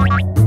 Bye.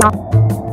Thank you.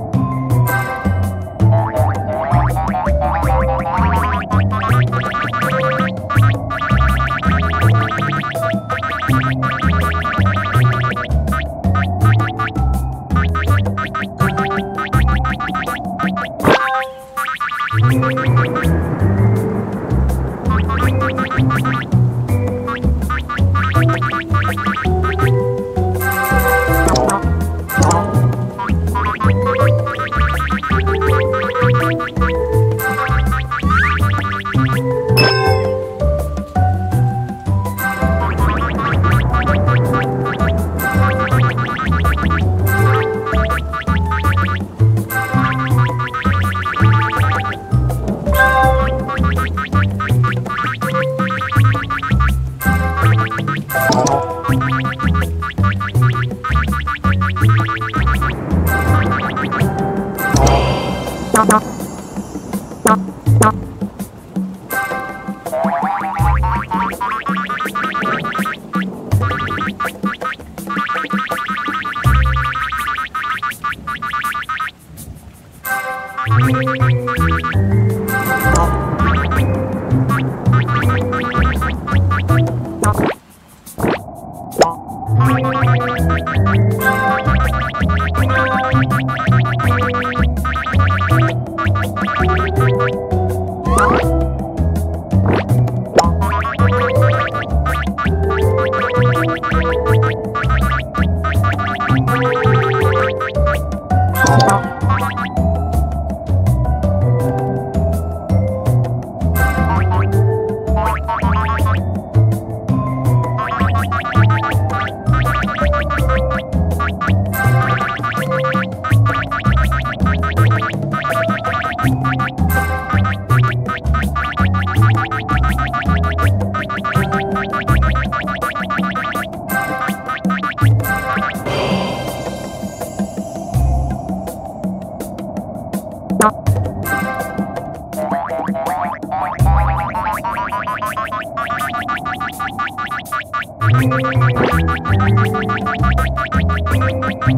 Thank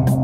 you.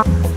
っ。